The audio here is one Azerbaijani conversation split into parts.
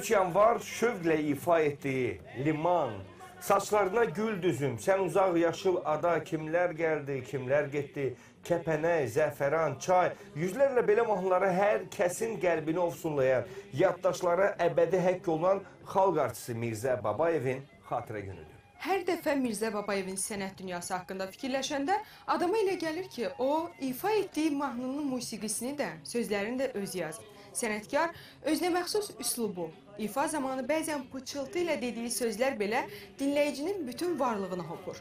13 yanvar şövqlə ifa etdiyi Liman, Saçlarına gül düzüm, sən uzaq yaşıl ada, kimlər gəldi, kimlər getdi, kəpənək, zəfəran, çay, yüzlərlə belə mahnıları hər kəsin qəlbini ofsunlayan, yaddaşlara əbədi həkk olunan xalq artisti Mirzə Babayevin xatirə günüdür. Hər dəfə Mirzə Babayevin sənət dünyası haqqında fikirləşəndə adama elə gəlir ki, o ifa etdiyi mahnının musiqisini də, sözlərini də özü yazıb. Sənətkar özünə məxsus üslubu, ifa zamanı bəzən pıçıltı ilə dediyi sözlər belə dinləyicinin bütün varlığını hopur.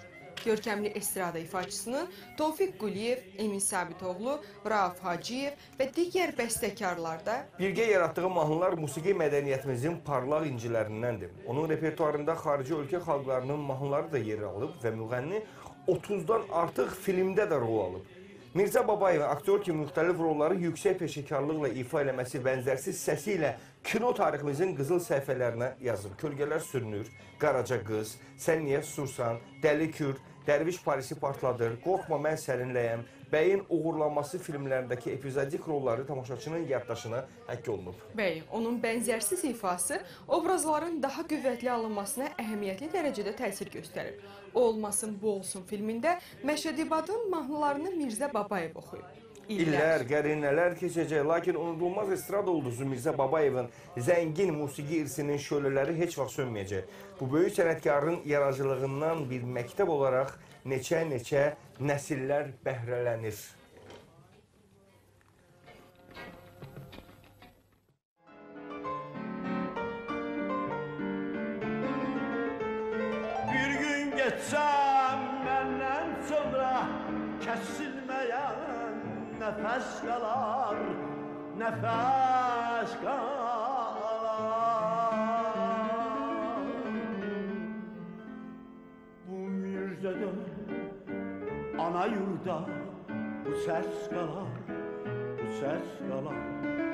Görkəmli estrada ifaçısının Tofiq Quliyev, Emin Sabitoğlu, Rauf Hacıyev və digər bəstəkarlar da Birgə yaratdığı mahnılar musiqi mədəniyyətimizin parlaq incilərindəndir. Onun repertuarında xarici ölkə xalqlarının mahnıları da yer alıb və müğənni 30-dan artıq filmdə də rol alıb. Mirzə Babayev aktyor kimi müxtəlif rolları yüksək peşəkarlıqla ifa eləməsi bənzərsiz səsi ilə kino tariximizin qızıl səhifələrinə yazıb. Kölgələr sürünür, Qaraca qız, Sən niyə susursan, Dəli Kür, Dərviş Parisi partladır, Qorxma mən səninləyəm, Bəyin uğurlanması filmlərindəki epizodik rolları tamaşaçının yaddaşına həkk olunub. Bəy, onun bənzərsiz ifası obrazların daha qüvvətli alınmasına əhəmiyyətli dərəcədə təsir göstərir. O olmasın, bu olsun filmində Məşəd İbadın mahnılarını Mirzə Babayev oxuyub. İllər, qərinələr keçəcək, lakin unudulmaz estrada ulduzu Mirzə Babayevin zəngin musiqi irsinin şölələri heç vaxt sönməyəcək. Bu böyük sənətkarın yaradıcılığından bir məktəb olaraq neçə-neçə nəsillər bəhrələnir. Bir gün geçsem benden sonra kesilmeyen nefes kalar, nefes kalar. Bu müjdede ana yurda bu ses kalar, bu ses kalar.